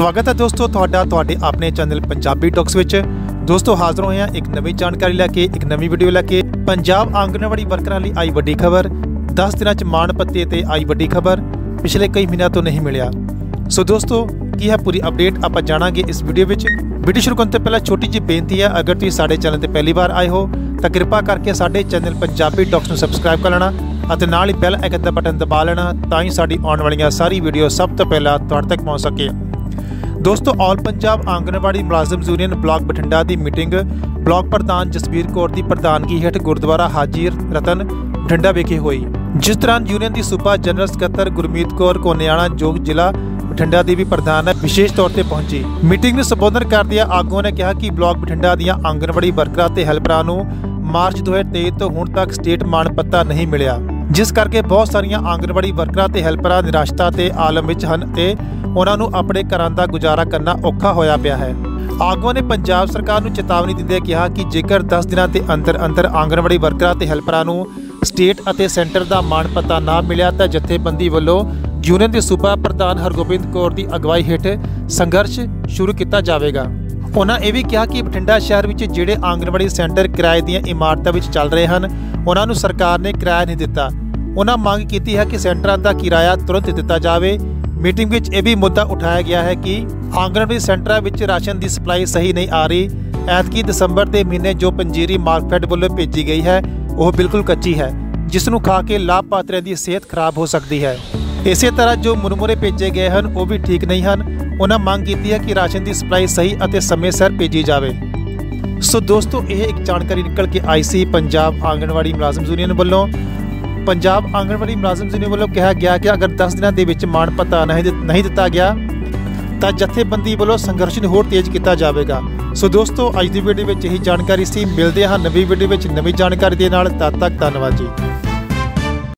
ਸਵਾਗਤ ਹੈ ਦੋਸਤੋ ਤੁਹਾਡਾ, ਤੁਹਾਡੇ ਆਪਣੇ ਚੈਨਲ ਪੰਜਾਬੀ ਟਾਕਸ ਵਿੱਚ। ਦੋਸਤੋ ਹਾਜ਼ਰ ਹੋਏ ਹਾਂ ਇੱਕ ਨਵੀਂ ਜਾਣਕਾਰੀ ਲੈ ਕੇ, ਇੱਕ ਨਵੀਂ ਵੀਡੀਓ ਲੈ ਕੇ। ਪੰਜਾਬ ਆਂਗਣਵਾੜੀ ਵਰਕਰਾਂ ਲਈ ਆਈ ਵੱਡੀ ਖਬਰ। 10 ਦਿਨਾਂ ਚ ਮਾਣ ਪੱਤੇ ਤੇ ਆਈ ਵੱਡੀ ਖਬਰ। ਪਿਛਲੇ ਕਈ ਮਹੀਨਿਆਂ ਤੋਂ ਨਹੀਂ ਮਿਲਿਆ। ਸੋ ਦੋਸਤੋ, ਕੀ ਹੈ ਪੂਰੀ ਅਪਡੇਟ ਆਪਾਂ ਜਾਣਾਂਗੇ ਇਸ ਵੀਡੀਓ ਵਿੱਚ। ਵੀਡੀਓ ਸ਼ੁਰੂ ਕਰਨ ਤੋਂ ਪਹਿਲਾਂ ਛੋਟੀ ਜਿਹੀ ਬੇਨਤੀ ਹੈ, ਅਗਰ ਤੁਸੀਂ ਸਾਡੇ ਚੈਨਲ ਤੇ ਪਹਿਲੀ ਵਾਰ ਆਏ ਹੋ, ਤਾਂ ਕਿਰਪਾ ਕਰਕੇ ਸਾਡੇ ਚੈਨਲ ਪੰਜਾਬੀ ਟਾਕਸ ਨੂੰ ਸਬਸਕ੍ਰਾਈਬ ਕਰ ਲੈਣਾ ਅਤੇ ਨਾਲ ਹੀ ਬੈਲ ਆਈਕਨ ਦਾ ਬਟਨ ਦਬਾ ਲੈਣਾ ਤਾਂ ਹੀ ਸਾਡੀ ਆਉਣ ਵਾਲੀਆਂ ਸਾਰੀ ਵੀਡੀਓ ਸਭ ਤੋਂ ਪਹਿਲਾਂ ਤੁਹਾਡੇ ਤੱਕ ਪਹੁੰਚ ਸਕੇ। ਦੋਸਤੋ, ਆਲ ਪੰਜਾਬ ਆਂਗਨਵਾੜੀ ਮੁਲਾਜ਼ਮ ਯੂਨੀਅਨ ਬਲਾਕ ਬਠਿੰਡਾ ਦੀ ਮੀਟਿੰਗ। ਬਲਾਕ ਪ੍ਰਧਾਨ ਜਸਵੀਰ ਕੌਰ ਦੀ ਪ੍ਰਧਾਨਗੀ ਹੇਠ ਗੁਰਦੁਆਰਾ ਹਾਜੀ ਰਤਨ ਬਠਿੰਡਾ ਵਿਖੇ ਹੋਈ। ਜਿਸ ਦੌਰਾਨ ਯੂਨੀਅਨ ਦੀ ਸੂਬਾ ਜਨਰਲ ਸਕੱਤਰ ਗੁਰਮੀਤ ਕੌਰ ਕੋਨਿਆਣਾ ਜੋਗ ਜ਼ਿਲ੍ਹਾ ਬਠਿੰਡਾ ਦੀ ਵੀ ਪ੍ਰਧਾਨ ਵਿਸ਼ੇਸ਼ ਤੌਰ ਤੇ ਪਹੁੰਚੀ। ਮੀਟਿੰਗ ਨੂੰ ਸੰਬੋਧਨ ਕਰਦਿਆਂ ਆਗੂਆਂ ਨੇ ਕਿਹਾ ਕਿ ਬਲਾਕ ਬਠਿੰਡਾ ਦੀਆਂ ਆਂਗਨਵਾੜੀ ਵਰਕਰਾਂ ਤੇ ਹੈਲਪਰਾਂ ਨੂੰ ਮਾਰਚ 2023 ਤੋਂ ਹੁਣ ਤੱਕ ਸਟੇਟ ਮਾਣ ਪੱਤਾ ਨਹੀਂ ਮਿਲਿਆ। ਜਿਸ ਕਰਕੇ ਬਹੁਤ ਸਾਰੀਆਂ ਆਂਗਨਵਾੜੀ ਵਰਕਰਾਂ ਤੇ ਹੈਲਪਰਾਂ ਨਿਰਾਸ਼ਤਾ ਤੇ ਆਲਮ ਵਿੱਚ ਹਨ ਤੇ ਉਹਨਾਂ ਨੂੰ ਆਪਣੇ ਘਰਾਂ ਦਾ ਗੁਜ਼ਾਰਾ ਕਰਨਾ ਔਖਾ ਹੋਇਆ ਪਿਆ ਹੈ। ਆਗੂਆਂ ਨੇ ਪੰਜਾਬ ਸਰਕਾਰ ਨੂੰ ਚੇਤਾਵਨੀ ਦਿੰਦਿਆਂ ਕਿਹਾ ਕਿ ਜੇਕਰ 10 ਦਿਨਾਂ ਦੇ ਅੰਦਰ ਅੰਦਰ ਆਂਗਣਵਾੜੀ ਵਰਕਰਾਂ ਤੇ ਹੈਲਪਰਾਂ ਨੂੰ ਸਟੇਟ ਅਤੇ ਸੈਂਟਰ ਦਾ ਮਾਣ ਪਤਾ ਨਾ ਮਿਲਿਆ ਤਾਂ ਜਥੇਬੰਦੀ ਵੱਲੋਂ ਯੂਨੀਅਨ ਦੇ ਸੂਬਾ ਪ੍ਰਧਾਨ ਹਰਗੋਬਿੰਦ ਕੌਰ ਦੀ ਅਗਵਾਈ ਹੇਠ ਸੰਘਰਸ਼ ਸ਼ੁਰੂ ਕੀਤਾ ਜਾਵੇਗਾ। ਉਹਨਾਂ ਇਹ ਵੀ ਕਿਹਾ ਕਿ ਬਠਿੰਡਾ ਸ਼ਹਿਰ ਵਿੱਚ ਜਿਹੜੇ ਆਂਗਣਵਾੜੀ ਸੈਂਟਰ ਕਿਰਾਏ ਦੀਆਂ ਇਮਾਰਤਾਂ ਵਿੱਚ ਚੱਲ ਰਹੇ ਹਨ, ਉਹਨਾਂ ਨੂੰ ਸਰਕਾਰ ਨੇ ਕਿਰਾਇਆ ਨਹੀਂ ਦਿੱਤਾ। ਉਹਨਾਂ ਮੰਗ ਕੀਤੀ ਹੈ ਕਿ ਸੈਂਟਰਾਂ ਦਾ ਕਿਰਾਇਆ ਤੁਰੰਤ ਦਿੱਤਾ ਜਾਵੇ ਮੀਟਿੰਗ ਵਿੱਚ ਇਹ ਵੀ ਮੁੱਦਾ ਉਠਾਇਆ ਗਿਆ ਹੈ ਕਿ ਆਂਗਣਵਾੜੀ ਸੈਂਟਰਾਂ ਵਿੱਚ ਰਾਸ਼ਨ ਦੀ ਸਪਲਾਈ ਸਹੀ ਨਹੀਂ ਆ ਰਹੀ। ਐਤਕੀ ਦਸੰਬਰ ਦੇ ਮਹੀਨੇ ਜੋ ਪੰਜੀਰੀ ਮਾਰਕਫੈਡ ਵੱਲੋਂ ਭੇਜੀ ਗਈ ਹੈ, ਉਹ ਬਿਲਕੁਲ ਕੱਚੀ ਹੈ, ਜਿਸ ਨੂੰ ਖਾ ਕੇ ਲਾਭਪਾਤਰੀਆਂ ਦੀ ਸਿਹਤ ਖਰਾਬ ਹੋ ਸਕਦੀ ਹੈ। ਇਸੇ ਤਰ੍ਹਾਂ ਜੋ ਮੁਰਮੁਰੇ ਭੇਜੇ ਗਏ ਹਨ, ਉਹ ਵੀ ਠੀਕ ਨਹੀਂ ਹਨ। ਉਹਨਾਂ ਮੰਗ ਕੀਤੀ ਹੈ ਕਿ ਰਾਸ਼ਨ ਦੀ ਸਪਲਾਈ ਸਹੀ ਅਤੇ ਸਮੇਂ ਸਿਰ ਭੇਜੀ ਜਾਵੇ। ਸੋ ਦੋਸਤੋ, ਇਹ ਇੱਕ ਜਾਣਕਾਰੀ ਨਿਕਲ ਕੇ ਆਈ ਸੀ ਪੰਜਾਬ ਆਂਗਣਵਾੜੀ ਮੁਲਾਜ਼ਮ ਯੂਨੀਅਨ ਵੱਲੋਂ। ਪੰਜਾਬ ਆਂਗਣਵਾੜੀ ਮੁਲਾਜ਼ਮ ਯੂਨੀਅਨ ਵੱਲੋਂ ਕਿਹਾ ਗਿਆ ਕਿ ਅਗਰ 10 ਦਿਨਾਂ ਦੇ ਵਿੱਚ ਮਾਣ ਪਤਾ ਨਹੀਂ ਨਹੀਂ ਦਿੱਤਾ ਗਿਆ, ਤਾਂ ਜਥੇਬੰਦੀ ਵੱਲੋਂ ਸੰਘਰਸ਼ ਨੂੰ ਹੋਰ ਤੇਜ਼ ਕੀਤਾ ਜਾਵੇਗਾ। ਸੋ ਦੋਸਤੋ, ਅੱਜ ਦੀ ਵੀਡੀਓ ਵਿੱਚ ਇਹੀ ਜਾਣਕਾਰੀ ਸੀ। ਮਿਲਦੇ ਹਾਂ ਨਵੀਂ ਵੀਡੀਓ ਵਿੱਚ ਨਵੀਂ ਜਾਣਕਾਰੀ ਦੇ ਨਾਲ। ਤਦ ਤੱਕ ਧੰਨਵਾਦ ਜੀ।